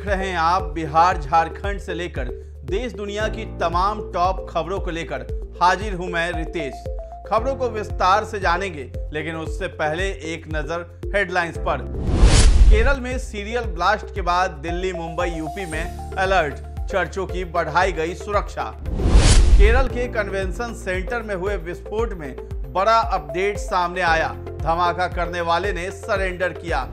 देख रहे हैं आप बिहार, झारखंड से लेकर देश, दुनिया की तमाम टॉप खबरों को लेकर हाजिर हूँ मैं रितेश। खबरों को विस्तार से जानेंगे, लेकिन उससे पहले एक नज़र हेडलाइंस पर। केरल में सीरियल ब्लास्ट के बाद दिल्ली, मुंबई, यूपी में अलर्ट, चर्चों की बढ़ाई गई सुरक्षा। केरल के कन्वेंशन सेंटर में हुए विस्फोट में बड़ा अपडेट सामने आया। धमाका करने वाले ने सरेंडर किया।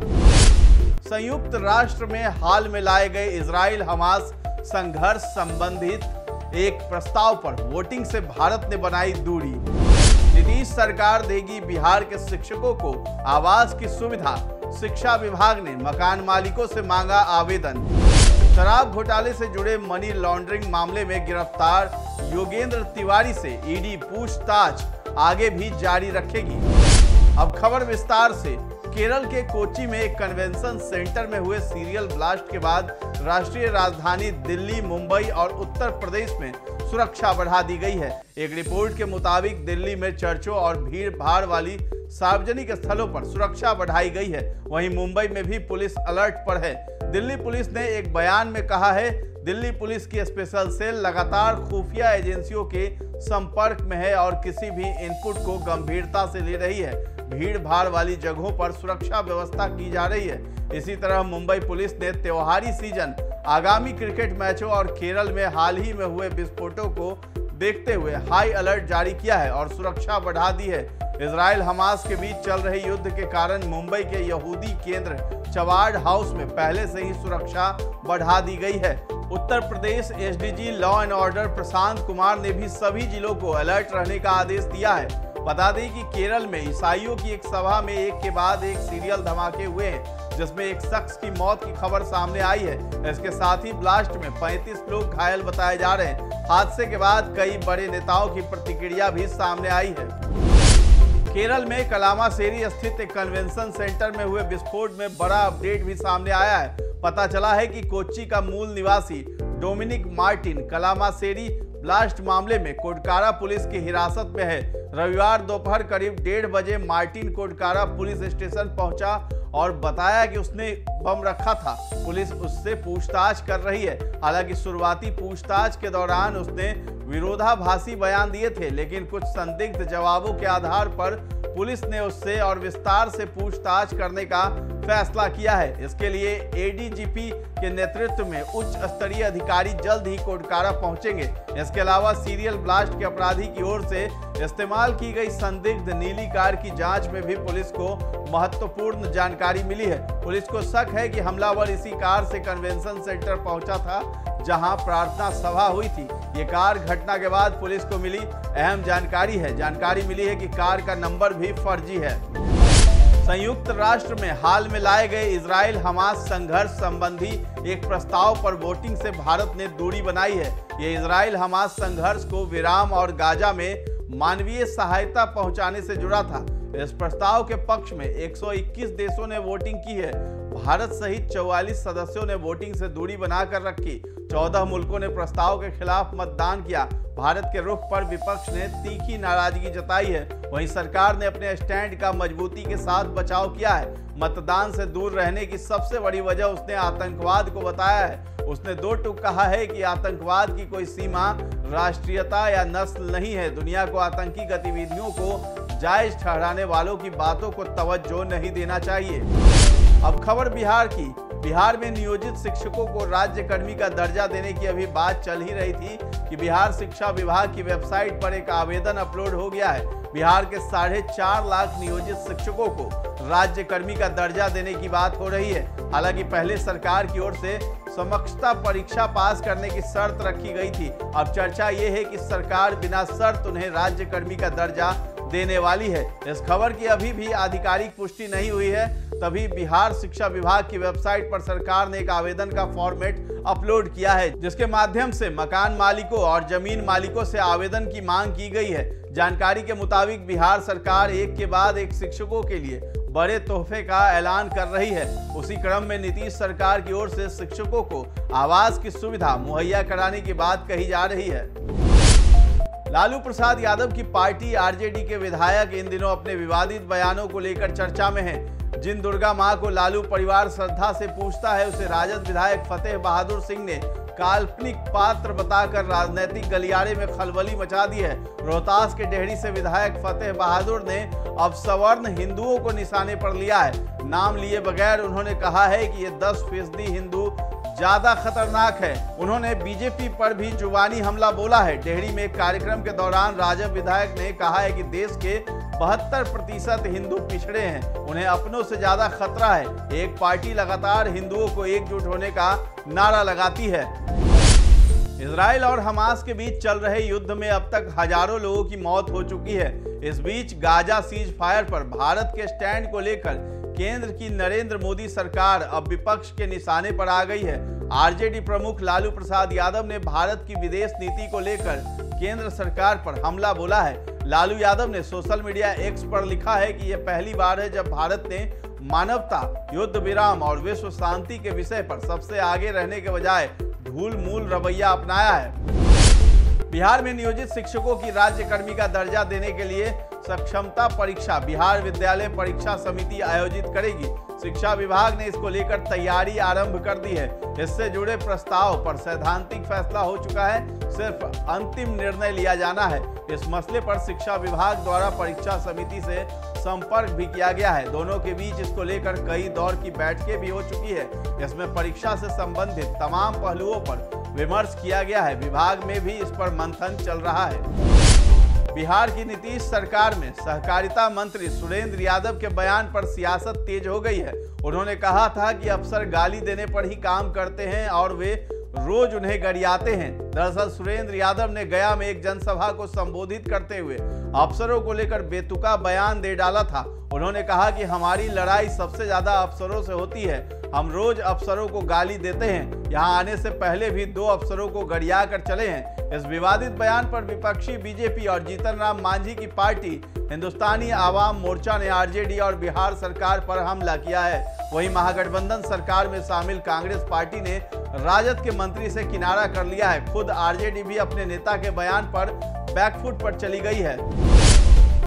संयुक्त राष्ट्र में हाल में लाए गए इसराइल हमास संघर्ष संबंधित एक प्रस्ताव पर वोटिंग से भारत ने बनाई दूरी। नीतीश सरकार देगी बिहार के शिक्षकों को आवास की सुविधा। शिक्षा विभाग ने मकान मालिकों से मांगा आवेदन। शराब घोटाले से जुड़े मनी लॉन्ड्रिंग मामले में गिरफ़्तार योगेंद्र तिवारी से ईडी पूछताछ। आगे भी जारी रखेगी। अब खबर विस्तार से। केरल के कोची में एक कन्वेंशन सेंटर में हुए सीरियल ब्लास्ट के बाद राष्ट्रीय राजधानी दिल्ली, मुंबई और उत्तर प्रदेश में सुरक्षा बढ़ा दी गई है। एक रिपोर्ट के मुताबिक दिल्ली में चर्चों और भीड़ भाड़ वाली सार्वजनिक स्थलों पर सुरक्षा बढ़ाई गई है। वहीं मुंबई में भी पुलिस अलर्ट पर है। दिल्ली पुलिस ने एक बयान में कहा है, दिल्ली पुलिस की स्पेशल सेल लगातार खुफिया एजेंसियों के संपर्क में है और किसी भी इनपुट को गंभीरता से ले रही है। भीड़ भाड़ वाली जगहों पर सुरक्षा व्यवस्था की जा रही है। इसी तरह मुंबई पुलिस ने त्योहारी सीज़न, आगामी क्रिकेट मैचों और केरल में हाल ही में हुए विस्फोटों को देखते हुए हाई अलर्ट जारी किया है और सुरक्षा बढ़ा दी है। इसराइल हमास के बीच चल रहे युद्ध के कारण मुंबई के यहूदी केंद्र चवाड हाउस में पहले से ही सुरक्षा बढ़ा दी गई है। Uttar Pradesh SDG law and order Prashant Kumar ने भी सभी जिलों को अलर्ट रहने का आदेश दिया है। बता दें कि केरल में ईसाइयों की एक सभा में एक के बाद एक सीरियल धमाके हुए हैं, जिसमें एक शख्स की मौत की खबर सामने आई है। इसके साथ ही ब्लास्ट में 35 लोग घायल बताए जा रहे हैं। हादसे के बाद कई बड़े नेताओं की प्रतिक्रिया भी सामने आई है। केरल में कलामासेरी स्थित एक कन्वेंशन सेंटर में हुए विस्फोट में बड़ा अपडेट भी सामने आया है। पता चला है कि कोच्चि का मूल निवासी डोमिनिक मार्टिन कलामासेरी ब्लास्ट मामले में कोटकारा पुलिस की हिरासत में है। रविवार दोपहर करीब डेढ़ बजे मार्टिन कोटकारा पुलिस स्टेशन पहुँचा और बताया कि उसने बम रखा था। पुलिस उससे पूछताछ कर रही है। हालाँकि शुरुआती पूछताछ के दौरान उसने विरोधाभासी बयान दिए थे, लेकिन कुछ संदिग्ध जवाबों के आधार पर पुलिस ने उससे और विस्तार से पूछताछ करने का फैसला किया है। इसके लिए एडीजीपी के नेतृत्व में उच्च स्तरीय अधिकारी जल्द ही कोटकारा पहुँचेंगे। इसके अलावा सीरियल ब्लास्ट के अपराधी की ओर से इस्तेमाल की गई संदिग्ध नीली कार की जाँच में भी पुलिस को महत्वपूर्ण जानकारी मिली है। पुलिस को शक है कि हमलावर इसी कार से कन्वेंशन सेंटर पहुँचा था, जहाँ प्रार्थना सभा हुई थी। ये कार घटना के बाद पुलिस को मिली अहम जानकारी है। जानकारी मिली है कि कार का नंबर भी फर्जी है। संयुक्त राष्ट्र में हाल में लाए गए इसराइल हमास संघर्ष संबंधी एक प्रस्ताव पर वोटिंग से भारत ने दूरी बनाई है। ये इसराइल हमास संघर्ष को विराम और गाजा में मानवीय सहायता पहुँचाने से जुड़ा था। इस प्रस्ताव के पक्ष में 121 देशों ने वोटिंग की है। भारत सहित 44 सदस्यों ने वोटिंग से दूरी बनाकर रखी। 14 मुल्कों ने प्रस्ताव के खिलाफ मतदान किया। भारत के रुख पर विपक्ष ने तीखी नाराज़गी जताई है। वहीं सरकार ने अपने स्टैंड का मजबूती के साथ बचाव किया है। मतदान से दूर रहने की सबसे बड़ी वजह उसने आतंकवाद को बताया है। उसने दो टुक कहा है कि आतंकवाद की कोई सीमा, राष्ट्रीयता या नस्ल नहीं है। दुनिया को आतंकी गतिविधियों को जायज़ ठहराने वालों की बातों को तवज्जो नहीं देना चाहिए। अब खबर बिहार की। बिहार में नियोजित शिक्षकों को राज्य कर्मी का दर्जा देने की अभी बात चल ही रही थी कि बिहार शिक्षा विभाग की वेबसाइट पर एक आवेदन अपलोड हो गया है। बिहार के साढ़े चार लाख नियोजित शिक्षकों को राज्य कर्मी का दर्जा देने की बात हो रही है। हालाँकि पहले सरकार की ओर से समक्षता परीक्षा पास करने की शर्त रखी गई थी। अब चर्चा ये है कि सरकार बिना शर्त उन्हें राज्य कर्मी का दर्जा देने वाली है। इस खबर की अभी भी आधिकारिक पुष्टि नहीं हुई है। तभी बिहार शिक्षा विभाग की वेबसाइट पर सरकार ने एक आवेदन का फॉर्मेट अपलोड किया है, जिसके माध्यम से मकान मालिकों और ज़मीन मालिकों से आवेदन की मांग की गई है। जानकारी के मुताबिक बिहार सरकार एक के बाद एक शिक्षकों के लिए बड़े तोहफे का ऐलान कर रही है। उसी क्रम में नीतीश सरकार की ओर से शिक्षकों को आवास की सुविधा मुहैया कराने की बात कही जा रही है। लालू प्रसाद यादव की पार्टी आरजेडी के विधायक इन दिनों अपने विवादित बयानों को लेकर चर्चा में हैं। जिन दुर्गा माँ को लालू परिवार श्रद्धा से पूछता है, उसे राजद विधायक फतेह बहादुर सिंह ने काल्पनिक पात्र बताकर राजनीतिक गलियारे में खलबली मचा दी है रोहतास के डेहरी से विधायक फतेह बहादुर ने अब सवर्ण हिंदुओं को निशाने पर लिया है नाम लिए बगैर उन्होंने कहा है कि ये 10 फ़ीसदी हिंदू ज़्यादा खतरनाक है। उन्होंने बीजेपी पर भी जुबानी हमला बोला है। डेहरी में कार्यक्रम के दौरान राजद विधायक ने कहा है कि देश के बहत्तर प्रतिशत हिंदू पिछड़े हैं। उन्हें अपनों से ज़्यादा खतरा है। एक पार्टी लगातार हिंदुओं को एकजुट होने का नारा लगाती है। इसराइल और हमास के बीच चल रहे युद्ध में अब तक हज़ारों लोगों की मौत हो चुकी है। इस बीच गाजा सीज फायर पर भारत के स्टैंड को लेकर केंद्र की नरेंद्र मोदी सरकार अब विपक्ष के निशाने पर आ गई है। आरजेडी प्रमुख लालू प्रसाद यादव ने भारत की विदेश नीति को लेकर केंद्र सरकार पर हमला बोला है। लालू यादव ने सोशल मीडिया एक्स पर लिखा है कि यह पहली बार है जब भारत ने मानवता, युद्ध विराम और विश्व शांति के विषय पर सबसे आगे रहने के बजाय धूल मूल रवैया अपनाया है। बिहार में नियोजित शिक्षकों की राज्य कर्मी का दर्जा देने के लिए सक्षमता परीक्षा, बिहार विद्यालय परीक्षा समिति आयोजित करेगी। शिक्षा विभाग ने इसको लेकर तैयारी आरंभ कर दी है। इससे जुड़े प्रस्ताव पर सैद्धांतिक फैसला हो चुका है। सिर्फ़ अंतिम निर्णय लिया जाना है। इस मसले पर शिक्षा विभाग द्वारा परीक्षा समिति से संपर्क भी किया गया है। दोनों के बीच इसको लेकर कई दौर की बैठकें भी हो चुकी है। इसमें परीक्षा से संबंधित तमाम पहलुओं पर विमर्श किया गया है। विभाग में भी इस पर मंथन चल रहा है। बिहार की नीतीश सरकार में सहकारिता मंत्री सुरेंद्र यादव के बयान पर सियासत तेज हो गई है। उन्होंने कहा था कि अफसर गाली देने पर ही काम करते हैं और वे रोज उन्हें गरियाते हैं। दरअसल सुरेंद्र यादव ने गया में एक जनसभा को संबोधित करते हुए अफसरों को लेकर बेतुका बयान दे डाला था। उन्होंने कहा कि हमारी लड़ाई सबसे ज़्यादा अफसरों से होती है। हम रोज अफसरों को गाली देते हैं। यहाँ आने से पहले भी दो अफसरों को गरिया कर चले हैं। इस विवादित बयान पर विपक्षी बीजेपी और जीतन राम मांझी की पार्टी, हिंदुस्तानी आवाम मोर्चा ने आरजेडी और बिहार सरकार पर हमला किया है। वहीं महागठबंधन सरकार में शामिल कांग्रेस पार्टी ने राजद के मंत्री से किनारा कर लिया है। खुद आरजेडी भी अपने नेता के बयान पर बैकफुट पर चली गई है।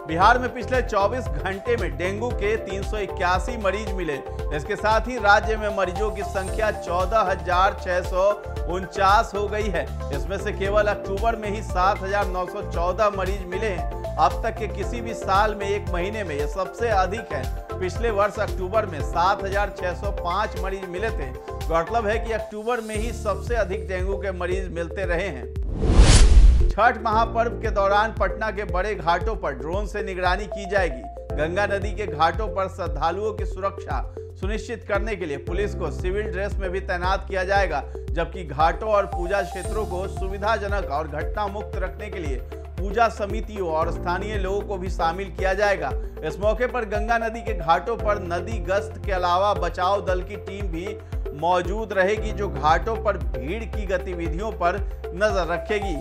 बिहार में पिछले 24 घंटे में डेंगू के तीन सौ इक्यासी मरीज़ मिले। इसके साथ ही राज्य में मरीजों की संख्या चौदह हो गई है। इसमें से केवल अक्टूबर में ही 7,914 मरीज़ मिले हैं। अब तक के किसी भी साल में एक महीने में यह सबसे अधिक है। पिछले वर्ष अक्टूबर में 7,605 मरीज़ मिले थे। गौरतलब है कि अक्टूबर में ही सबसे अधिक डेंगू के मरीज़ मिलते रहे हैं। छठ महापर्व के दौरान पटना के बड़े घाटों पर ड्रोन से निगरानी की जाएगी। गंगा नदी के घाटों पर श्रद्धालुओं की सुरक्षा सुनिश्चित करने के लिए पुलिस को सिविल ड्रेस में भी तैनात किया जाएगा, जबकि घाटों और पूजा क्षेत्रों को सुविधाजनक और घटना मुक्त रखने के लिए पूजा समितियों और स्थानीय लोगों को भी शामिल किया जाएगा। इस मौके पर गंगा नदी के घाटों पर नदी गश्त के अलावा बचाव दल की टीम भी मौजूद रहेगी, जो घाटों पर भीड़ की गतिविधियों पर नज़र रखेगी।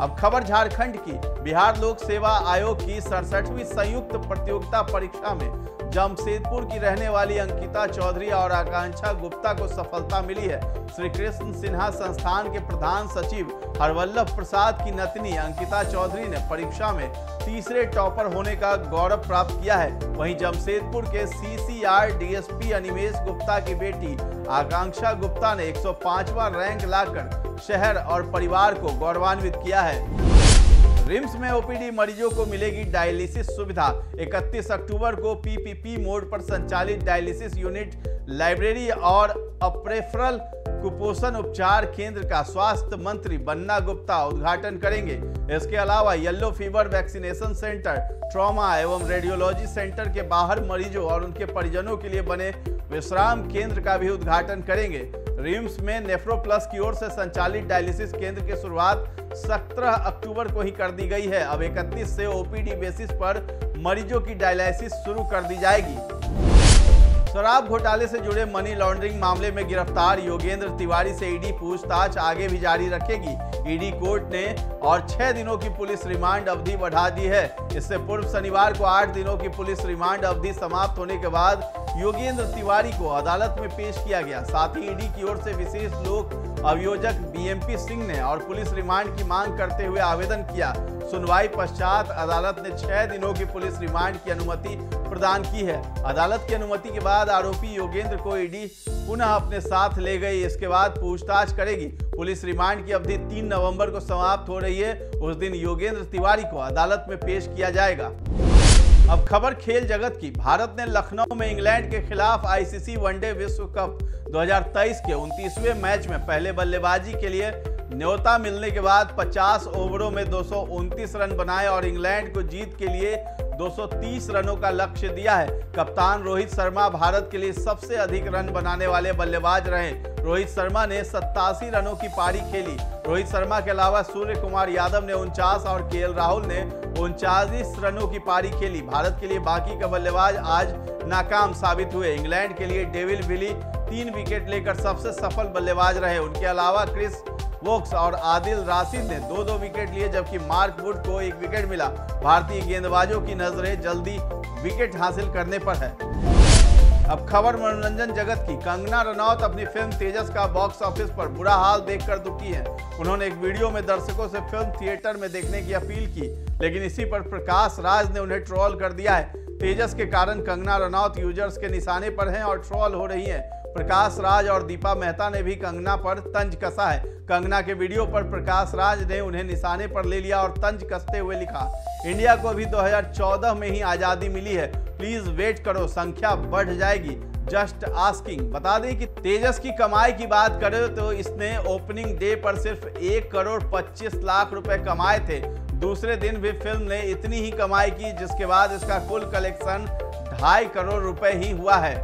अब खबर झारखंड की। बिहार लोक सेवा आयोग की सड़सठवीं संयुक्त प्रतियोगिता परीक्षा में जमशेदपुर की रहने वाली अंकिता चौधरी और आकांक्षा गुप्ता को सफलता मिली है। श्री कृष्ण सिन्हा संस्थान के प्रधान सचिव हरवल्लभ प्रसाद की नतनी अंकिता चौधरी ने परीक्षा में तीसरे टॉपर होने का गौरव प्राप्त किया है। वहीं जमशेदपुर के सीसीआर डीएसपी अनिमेश गुप्ता की बेटी आकांक्षा गुप्ता ने 105वां रैंक लाकर शहर और परिवार को गौरवान्वित किया है। रिम्स में ओपीडी मरीजों को मिलेगी डायलिसिस सुविधा। 31 अक्टूबर को पीपीपी मोड पर संचालित डायलिसिस यूनिट, लाइब्रेरी और अप्रेफरल कुपोषण उपचार केंद्र का स्वास्थ्य मंत्री बन्ना गुप्ता उद्घाटन करेंगे। इसके अलावा yellow fever vaccination centre, trauma एवं रेडियोलॉजी सेंटर के बाहर मरीजों और उनके परिजनों के लिए बने विश्राम केंद्र का भी उद्घाटन करेंगे। रिम्स में नेफ्रो प्लस की ओर से संचालित डायलिसिस केंद्र की शुरुआत 17 अक्टूबर को ही कर दी गई है। अब 31 से ओपीडी बेसिस पर मरीजों की डायलिसिस शुरू कर दी जाएगी। शराब घोटाले से जुड़े मनी लॉन्ड्रिंग मामले में गिरफ़्तार योगेंद्र तिवारी से ईडी पूछताछ आगे भी जारी रखेगी। ईडी कोर्ट ने और छह दिनों की पुलिस रिमांड अवधि बढ़ा दी है। इससे पूर्व शनिवार को आठ दिनों की पुलिस रिमांड अवधि समाप्त होने के बाद योगेंद्र तिवारी को अदालत में पेश किया गया। साथ ही ईडी की ओर से विशेष लोक अभियोजक बीएमपी सिंह ने और पुलिस रिमांड की मांग करते हुए आवेदन किया। सुनवाई पश्चात अदालत ने छह दिनों की पुलिस रिमांड की अनुमति प्रदान की है। अदालत की अनुमति के बाद आरोपी योगेंद्र को ईडी पुनः अपने साथ ले गई। इसके बाद पूछताछ करेगी। पुलिस रिमांड की अवधि 3 नवंबर को समाप्त हो रही है। उस दिन योगेंद्र तिवारी को अदालत में पेश किया जाएगा। अब खबर खेल जगत की। भारत ने लखनऊ में इंग्लैंड के खिलाफ आईसीसी वनडे विश्व कप 2023 के 29वें मैच में पहले बल्लेबाजी के लिए न्योता मिलने के बाद 50 ओवरों में दो सौ उनतीस रन बनाए और इंग्लैंड को जीत के लिए 230 रनों का लक्ष्य दिया है। कप्तान रोहित शर्मा भारत के लिए सबसे अधिक रन बनाने वाले बल्लेबाज रहे। रोहित शर्मा ने सत्तासी रनों की पारी खेली। रोहित शर्मा के अलावा सूर्य कुमार यादव ने उनचास और के राहुल ने उनचालीस रनों की पारी खेली। भारत के लिए बाकी का बल्लेबाज आज नाकाम साबित हुए। इंग्लैंड के लिए डेविल विली तीन विकेट लेकर सबसे सफल बल्लेबाज रहे। उनके अलावा क्रिस वोक्स और आदिल राशिद ने दो दो विकेट लिए, जबकि मार्क वुड को एक विकेट मिला। भारतीय गेंदबाजों की नज़रें जल्दी विकेट हासिल करने पर है। अब खबर मनोरंजन जगत की। कंगना रनौत अपनी फ़िल्म तेजस का बॉक्स ऑफ़िस पर बुरा हाल देखकर दुखी है। उन्होंने एक वीडियो में दर्शकों से फ़िल्म थिएटर में देखने की अपील की, लेकिन इसी पर प्रकाश राज ने उन्हें ट्रोल कर दिया है। तेजस के कारण कंगना रनौत यूज़र्स के निशाने पर हैं और ट्रोल हो रही हैं। प्रकाश राज और दीपा मेहता ने भी कंगना पर तंज कसा है। कंगना के वीडियो पर प्रकाश राज ने उन्हें निशाने पर ले लिया और तंज कसते हुए लिखा, इंडिया को अभी 2014 में ही आज़ादी मिली है। प्लीज़ वेट करो, संख्या बढ़ जाएगी। Just asking. बता दें कि तेजस की कमाई की बात करें तो इसने ओपनिंग डे पर सिर्फ़ एक करोड़ पच्चीस लाख रुपए कमाए थे। दूसरे दिन भी फ़िल्म ने इतनी ही कमाई की, जिसके बाद इसका कुल कलेक्शन ढाई करोड़ रुपए ही हुआ है।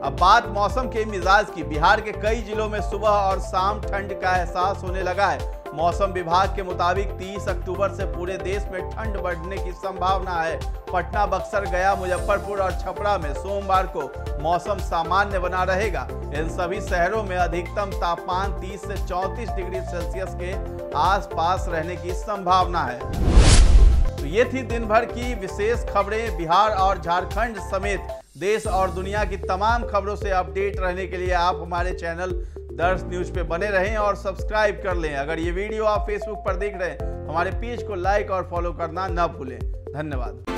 अब बात मौसम के मिजाज की। बिहार के कई जिलों में सुबह और शाम ठंड का एहसास होने लगा है। मौसम विभाग के मुताबिक 30 अक्टूबर से पूरे देश में ठंड बढ़ने की संभावना है। पटना, बक्सर, गया, मुजफ्फरपुर और छपरा में सोमवार को मौसम सामान्य बना रहेगा। इन सभी शहरों में अधिकतम तापमान 30 से 34 डिग्री सेल्सियस के आसपास रहने की संभावना है। तो ये थी दिन भर की विशेष खबरें। बिहार और झारखंड समेत देश और दुनिया की तमाम खबरों से अपडेट रहने के लिए आप हमारे चैनल दर्श न्यूज़ पे बने रहें और सब्सक्राइब कर लें। अगर ये वीडियो आप फेसबुक पर देख रहे हैं, हमारे पेज को लाइक और फॉलो करना ना भूलें। धन्यवाद।